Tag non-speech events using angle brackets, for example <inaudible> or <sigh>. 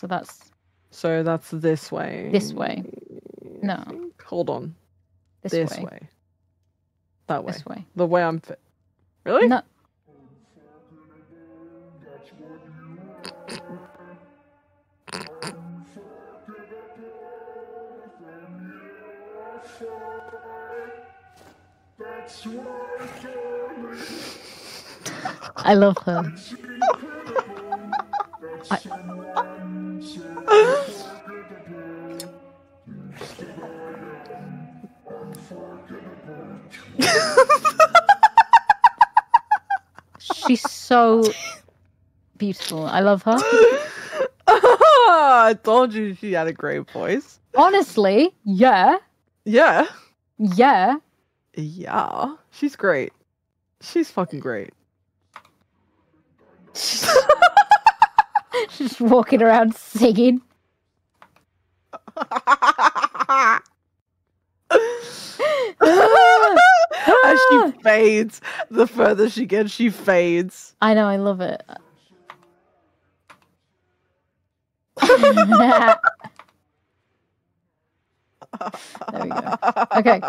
So that's So that's this way. This way. No. Hold on. this, This, way. way. That way. This way. The way I'm fit. Really? No. <laughs> I love her. <laughs> She's so beautiful. I love her. <laughs> I told you she had a great voice. Honestly, yeah. Yeah. Yeah. Yeah. She's great. She's fucking great. <laughs> She's just walking around singing. She fades, the further she gets, she fades. I know, I love it. <laughs> there we go. Okay.